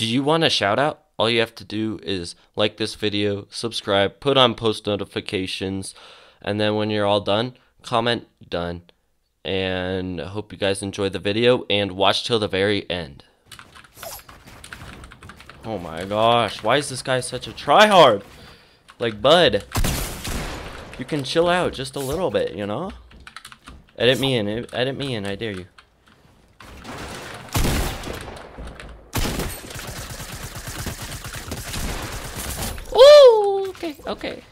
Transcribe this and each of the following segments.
Do you want a shout out? All you have to do is like this video, subscribe, put on post notifications, and then when you're all done, comment done. And I hope you guys enjoy the video and watch till the very end. Oh my gosh, why is this guy such a tryhard? Like, bud, you can chill out just a little bit, you know? Edit me in, edit me in, I dare you. Okay.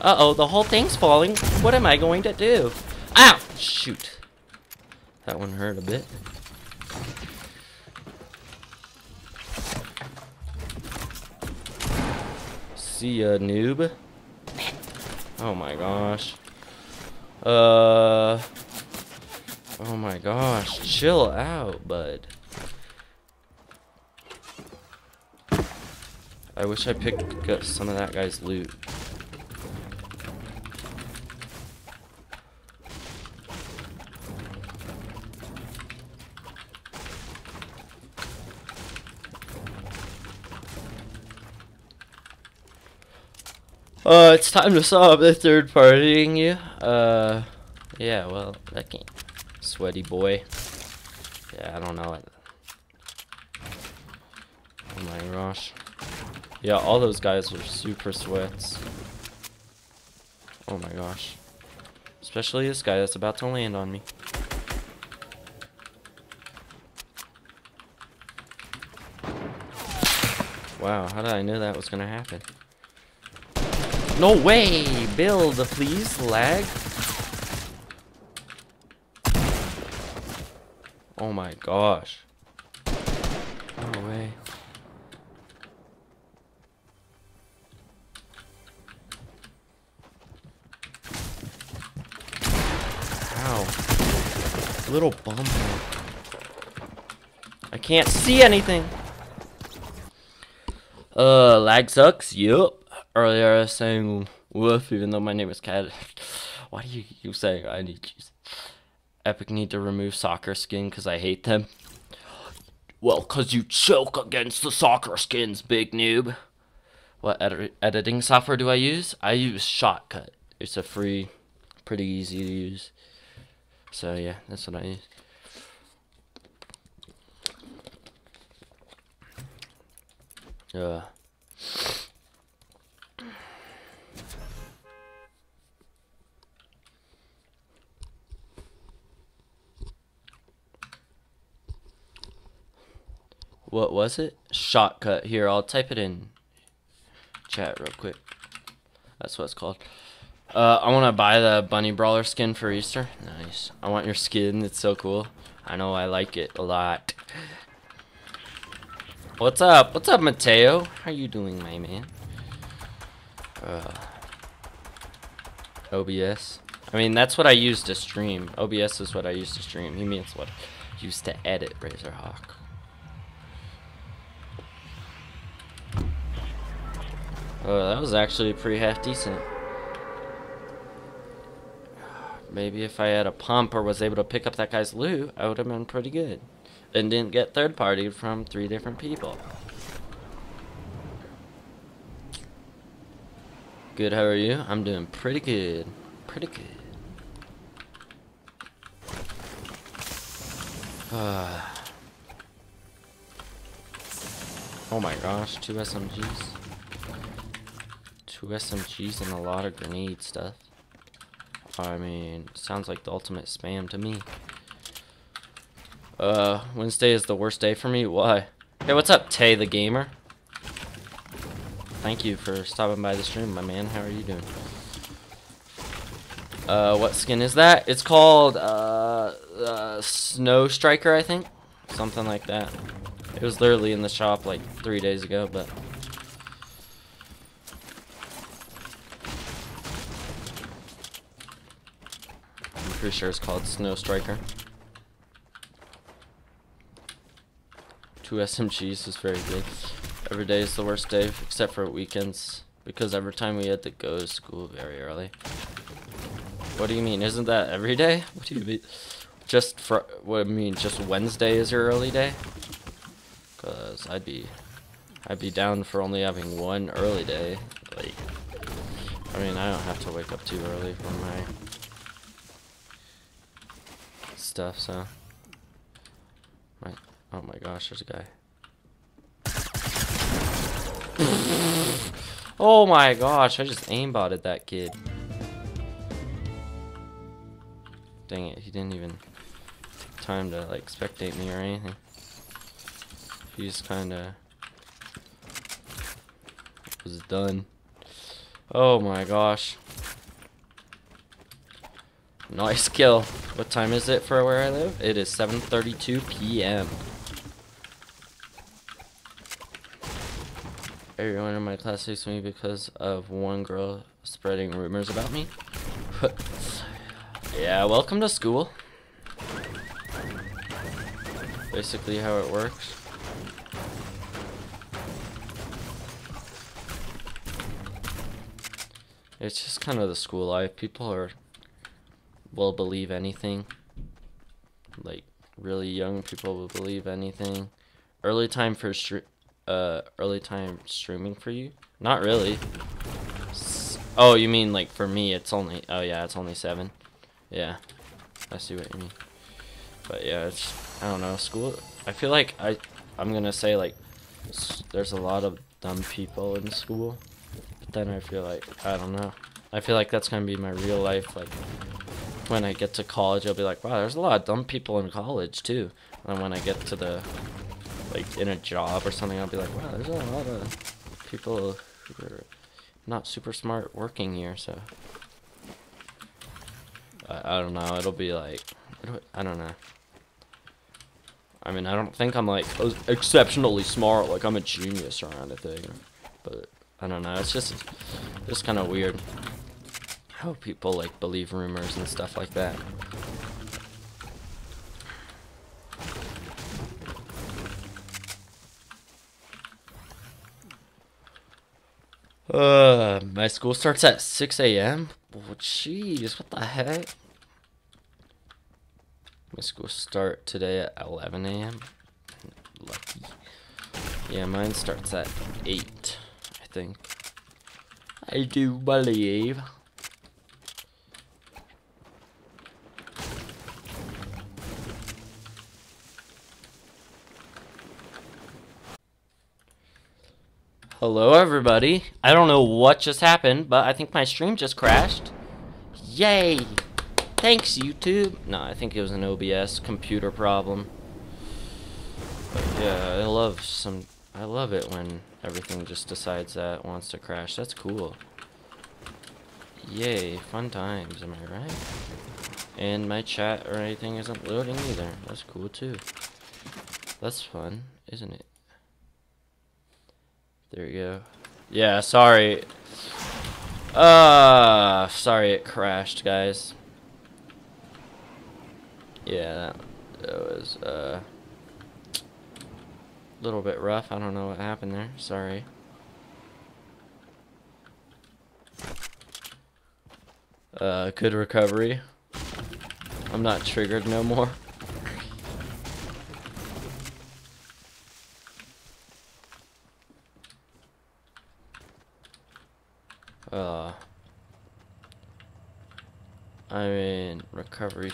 Uh-oh, the whole thing's falling. What am I going to do? Ow! Shoot. That one hurt a bit. See ya, noob. Oh my gosh. Uh. Oh my gosh. Chill out, bud. I wish I picked up some of that guy's loot. Uh, it's time to stop the third partying you. Uh, yeah, well, that can't. Sweaty boy. Yeah, I don't know it. Oh my gosh. Yeah, all those guys were super sweats. Oh my gosh. Especially this guy that's about to land on me. Wow, how did I know that was gonna happen? No way! Build, please, lag. Oh my gosh. No way. Ow. Little bump. I can't see anything. Uh, lag sucks? Yup. Earlier I was saying woof even though my name is Cat. Why do you keep saying I need you? Epic need to remove soccer skin because I hate them. Well, because you choke against the soccer skins, big noob. What edi editing software do I use? I use Shotcut. It's a free, pretty easy to use. So yeah, that's what I use. Uh. What was it? Shotcut. Here, I'll type it in chat real quick. That's what it's called. Uh, I want to buy the Bunny Brawler skin for Easter. Nice. I want your skin. It's so cool. I know I like it a lot. What's up? What's up, Mateo? How you doing, my man? Uh, OBS. I mean, that's what I use to stream. OBS is what I use to stream. He means what I use to edit Razorhawk. Oh, that was actually pretty half decent. Maybe if I had a pump or was able to pick up that guy's loot, I would have been pretty good. And didn't get third party from three different people. Good, how are you? I'm doing pretty good. Pretty good. Uh, oh my gosh, two SMGs. Two SMGs and a lot of grenade stuff. I mean, sounds like the ultimate spam to me. Uh, Wednesday is the worst day for me? Why? Hey, what's up, Tay the Gamer? Thank you for stopping by the stream, my man. How are you doing? Uh, what skin is that? It's called, uh, uh, Snow Striker, I think? Something like that. It was literally in the shop like three days ago, but... pretty sure it's called Snow Striker. Two SMGs is very good. Every day is the worst day, except for weekends. Because every time we had to go to school very early. What do you mean? Isn't that every day? What do you mean? Just for, what I mean, just Wednesday is your early day? Cause I'd be, I'd be down for only having one early day. Like, I mean, I don't have to wake up too early for my stuff, so. My, oh my gosh, there's a guy. oh my gosh, I just aimbotted that kid. Dang it, he didn't even time to like spectate me or anything. He's kinda was done. Oh my gosh. Nice kill. What time is it for where I live? It is 7.32 p.m. Everyone in my class hates me because of one girl spreading rumors about me. yeah, welcome to school. Basically how it works. It's just kind of the school life. People are will believe anything. Like really young people will believe anything. Early time for uh early time streaming for you? Not really. Oh, you mean like for me it's only oh yeah, it's only 7. Yeah. I see what you mean. But yeah, it's I don't know, school I feel like I I'm to say like there's a lot of dumb people in school. But then I feel like I don't know. I feel like that's to be my real life like when I get to college, I'll be like, wow, there's a lot of dumb people in college too. And when I get to the, like, in a job or something, I'll be like, wow, there's a lot of people who are not super smart working here, so. I, I don't know, it'll be like, I don't know. I mean, I don't think I'm, like, exceptionally smart, like I'm a genius or anything. But, I don't know, it's just, just kind of weird how people like believe rumors and stuff like that. Uh, my school starts at 6 a.m. Oh, jeez, what the heck? My school start today at 11 a.m. Lucky. Yeah, mine starts at 8, I think. I do believe. Hello everybody. I don't know what just happened, but I think my stream just crashed. Yay! Thanks YouTube. No, I think it was an OBS computer problem. But yeah, I love some I love it when everything just decides that it wants to crash. That's cool. Yay, fun times, am I right? And my chat or anything isn't loading either. That's cool too. That's fun, isn't it? There you go. Yeah, sorry. Uh, sorry it crashed, guys. Yeah, that, that was, uh, a little bit rough. I don't know what happened there. Sorry. Uh, good recovery. I'm not triggered no more. Uh, I mean, recovery.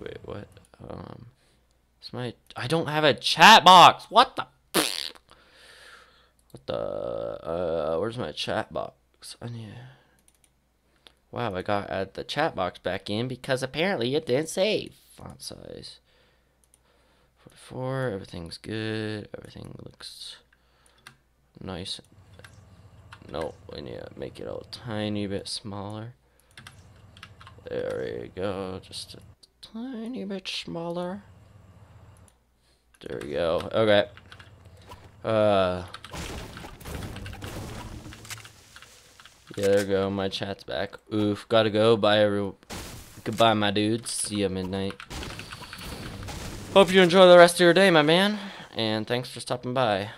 Wait, what? Um, it's my. I don't have a chat box. What the? What the? Uh, where's my chat box? I need. Wow, I got add the chat box back in because apparently it didn't save. Font size. 44. Everything's good. Everything looks nice no, we need to make it a tiny bit smaller. There we go, just a tiny bit smaller. There we go. Okay. Uh. Yeah, there we go. My chat's back. Oof. Gotta go. Bye. Goodbye, my dudes. See you midnight. Hope you enjoy the rest of your day, my man. And thanks for stopping by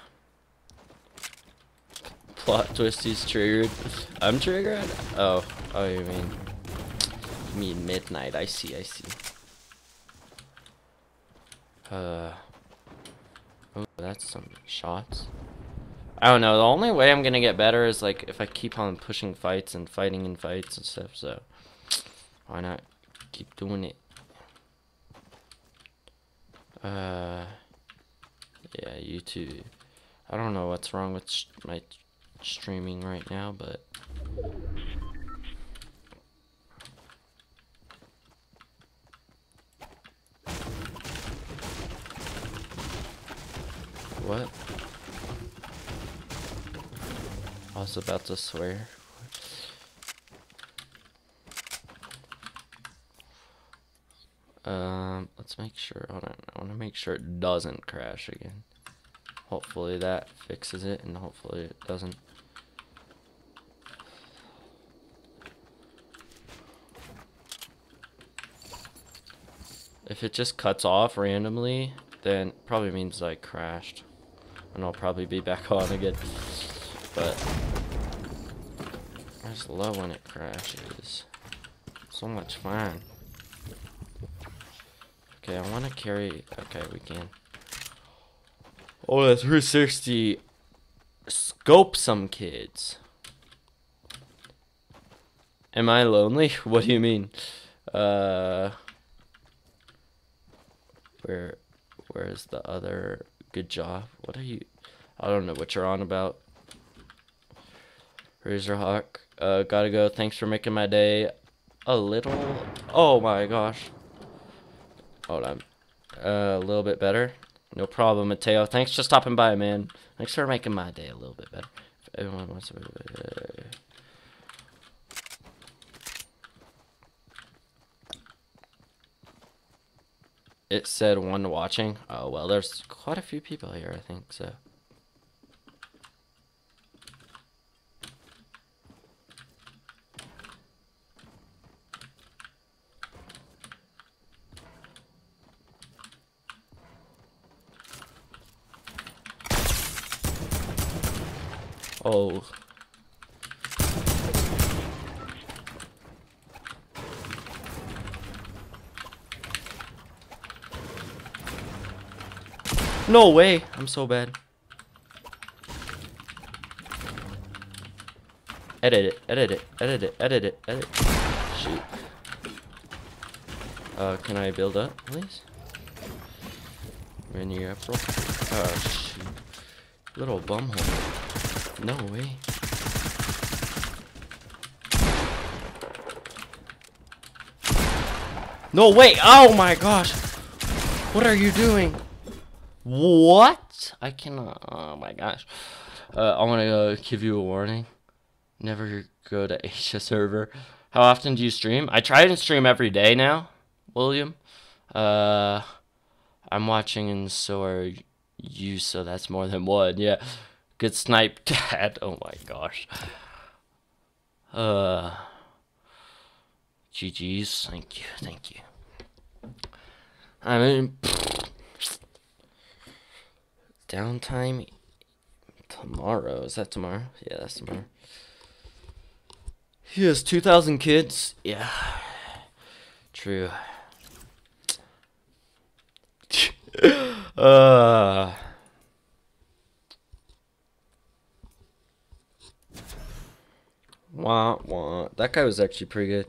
plot twist he's triggered. I'm triggered? Oh, oh you mean mean midnight, I see, I see. Uh Oh, that's some shots. I don't know. The only way I'm gonna get better is like if I keep on pushing fights and fighting in fights and stuff. So why not keep doing it? Uh, yeah, YouTube. I don't know what's wrong with my streaming right now, but what? I was about to swear. Um, let's make sure, hold on, I want to make sure it doesn't crash again. Hopefully that fixes it, and hopefully it doesn't. If it just cuts off randomly, then probably means I crashed. And I'll probably be back on again. But just love when it crashes. So much fun. Okay, I want to carry... Okay, we can. Oh, the 360 scope some kids. Am I lonely? What do you mean? Uh, where, where's the other good job? What are you? I don't know what you're on about. Razorhawk, uh, gotta go. Thanks for making my day a little. Oh my gosh. Hold on. Uh, a little bit better. No problem, Mateo. Thanks for stopping by, man. Thanks for making my day a little bit better. If everyone wants to... Uh, it said one watching. Oh, well, there's quite a few people here, I think, so... Oh. No way! I'm so bad. Edit it, edit it, edit it, edit it, edit it. Shoot. Uh, can I build up, please? Menu April. Oh, shoot. Little bumhole. No way. No, way! Oh my gosh! What are you doing? What? I cannot. Oh my gosh. Uh, I want to uh, give you a warning. Never go to Asia server. How often do you stream? I try to stream every day now, William. Uh, I'm watching and so are you, so that's more than one. Yeah. Good snipe, dad. Oh my gosh. Uh. GG's. Thank you. Thank you. I mean. Downtime tomorrow. Is that tomorrow? Yeah, that's tomorrow. He has 2,000 kids. Yeah. True. uh. Wah, wah. That guy was actually pretty good.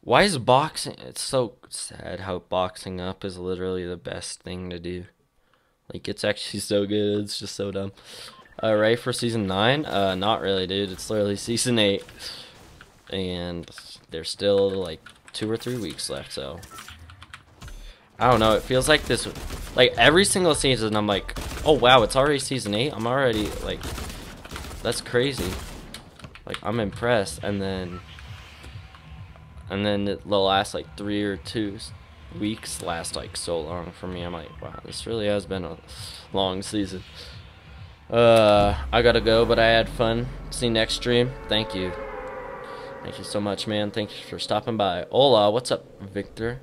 Why is boxing? It's so sad how boxing up is literally the best thing to do. Like it's actually so good. It's just so dumb. Uh, ready for season nine? Uh, not really, dude. It's literally season eight, and there's still like two or three weeks left. So I don't know. It feels like this, like every single season. I'm like, oh wow, it's already season eight. I'm already like, that's crazy. Like I'm impressed, and then, and then the last like three or two weeks last like so long for me. I'm like, wow, this really has been a long season. Uh, I gotta go, but I had fun. See you next stream. Thank you. Thank you so much, man. Thank you for stopping by. Hola, what's up, Victor?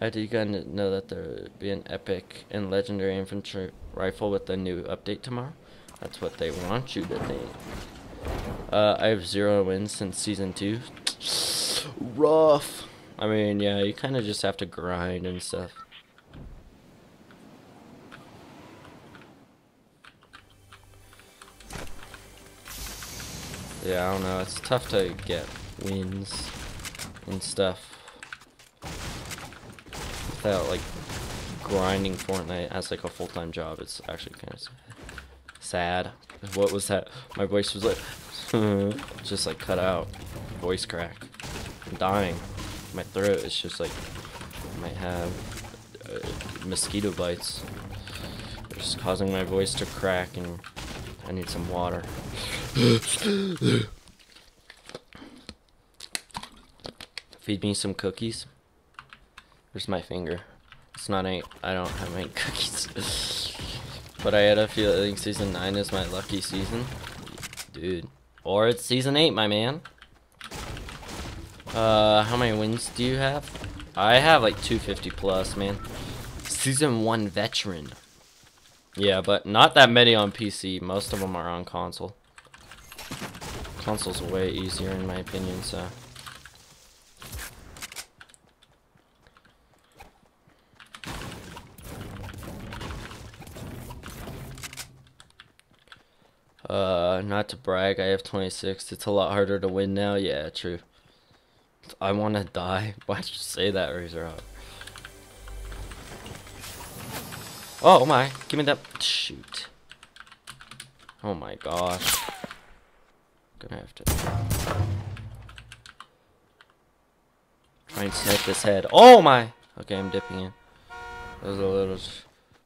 I do you guys know that there be an epic and legendary infantry rifle with a new update tomorrow? That's what they want you to think. Uh, I have zero wins since season two. Rough. I mean, yeah, you kind of just have to grind and stuff. Yeah, I don't know. It's tough to get wins and stuff without like grinding Fortnite as like a full-time job. It's actually kind of sad. What was that? My voice was like, just like cut out. Voice crack. I'm dying. My throat is just like I might have uh, mosquito bites. It's causing my voice to crack and I need some water. Feed me some cookies. Where's my finger? It's not any. I don't have any cookies. but I had a feeling season 9 is my lucky season. Dude. Or it's season 8, my man. Uh, how many wins do you have? I have like 250 plus, man. Season 1 veteran. Yeah, but not that many on PC. Most of them are on console. Console's way easier in my opinion, so. Uh, not to brag, I have 26. It's a lot harder to win now. Yeah, true. I want to die. Why'd you say that, Razor Hawk? Oh my, give me that. Shoot. Oh my gosh. Gonna have to try and snipe this head. Oh my! Okay, I'm dipping in. That was a little.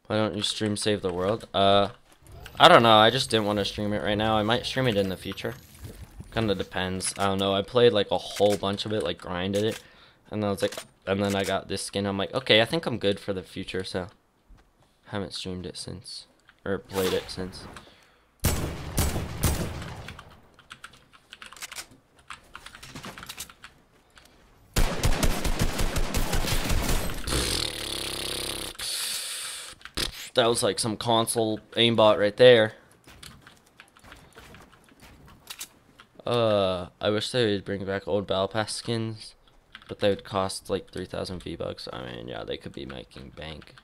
Why don't you stream Save the World? Uh, I don't know. I just didn't want to stream it right now. I might stream it in the future. Kind of depends. I don't know. I played like a whole bunch of it, like grinded it, and then I was like, and then I got this skin. I'm like, okay, I think I'm good for the future. So. Haven't streamed it since. Or played it since. That was like some console aimbot right there. Uh, I wish they would bring back old Battle Pass skins, but they would cost like 3,000 V-Bucks. I mean, yeah, they could be making bank.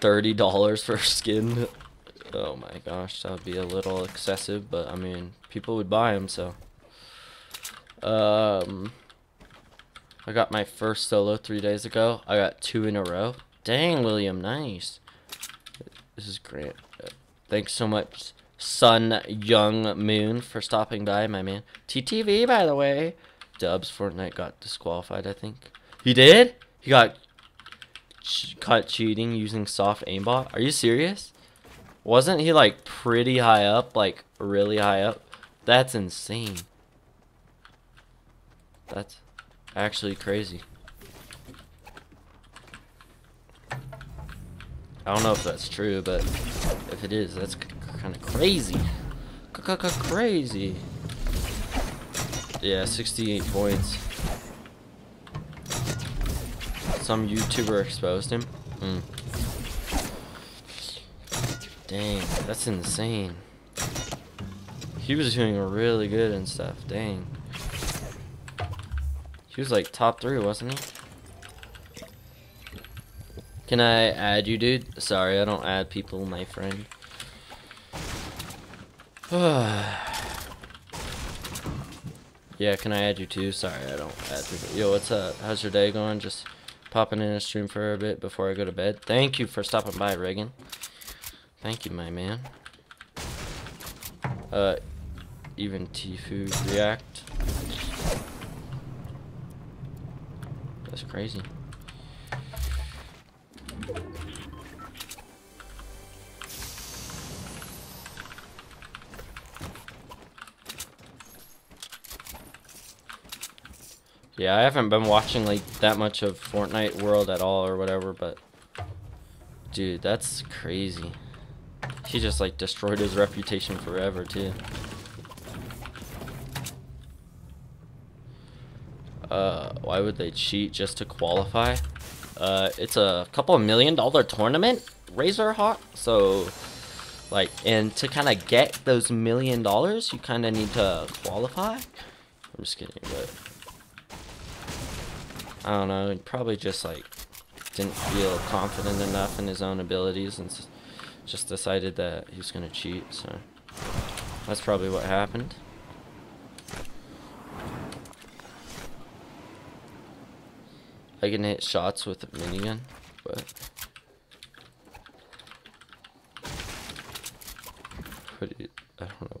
Thirty dollars for a skin. Oh my gosh, that would be a little excessive, but I mean, people would buy them, so. Um, I got my first solo three days ago. I got two in a row. Dang, William, nice. This is great. Thanks so much, Sun Young Moon, for stopping by, my man. TTV, by the way. Dubs Fortnite got disqualified, I think. He did? He got caught cheating using soft aimbot? Are you serious? Wasn't he like pretty high up? Like really high up? That's insane. That's actually crazy. I don't know if that's true, but if it is, that's kind of crazy. C -c -c crazy. Yeah, 68 points. Some YouTuber exposed him. Mm. Dang, that's insane. He was doing really good and stuff. Dang. He was like top three, wasn't he? Can I add you, dude? Sorry, I don't add people, my friend. yeah, can I add you too? Sorry, I don't add people. Yo, what's up? How's your day going? Just popping in a stream for a bit before I go to bed. Thank you for stopping by, Reagan. Thank you, my man. Uh, even Tfue react. That's crazy. Yeah, I haven't been watching like that much of Fortnite World at all or whatever, but dude, that's crazy. He just like destroyed his reputation forever too. Uh, why would they cheat just to qualify? Uh, it's a couple million dollar tournament, Razor Hawk. So, like, and to kind of get those million dollars, you kind of need to qualify. I'm just kidding, but I don't know, he probably just like didn't feel confident enough in his own abilities and just decided that he was gonna cheat, so that's probably what happened. I can hit shots with a minigun, but pretty I don't know